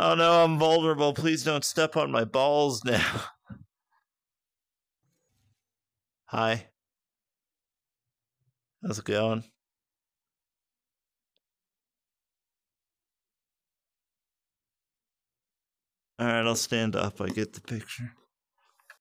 Oh no, I'm vulnerable. Please don't step on my balls now. Hi. How's it going? Alright, I'll stand up. I get the picture.